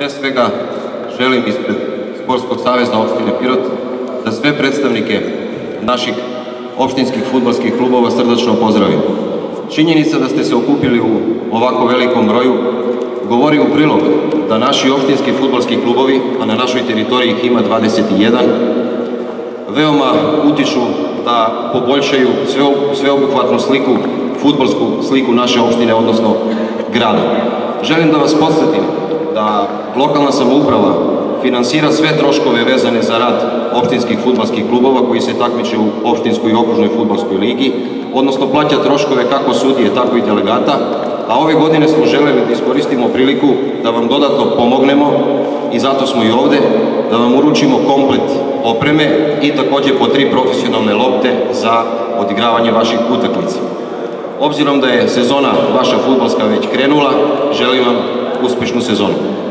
Pre svega želim ispred Sportskog saveza opštine Pirot da sve predstavnike naših opštinskih futbolskih klubova srdačno pozdravim. Činjenica da ste se okupili u ovako velikom broju govori u prilog da naši opštinski futbolski klubovi, a na našoj teritoriji ih ima 21, veoma utiču da poboljšaju sveobuhvatnu sliku, futbolsku sliku naše opštine, odnosno grada. Želim da vas podsjetim da lokalna samouprava finansira sve troškove vezane za rad opštinskih futbalskih klubova koji se takmiče u opštinskoj i okružnoj futbalskoj ligi, odnosno plaća troškove kako sudije, tako i delegata, a ove godine smo želeli da iskoristimo priliku da vam dodatno pomognemo i zato smo i ovde, da vam uručimo komplet opreme i takođe po tri profesionalne lopte za odigravanje vaših utakmica. Obzirom da je sezona vaša futbalska već krenula, želim vam uspešnu sezonu.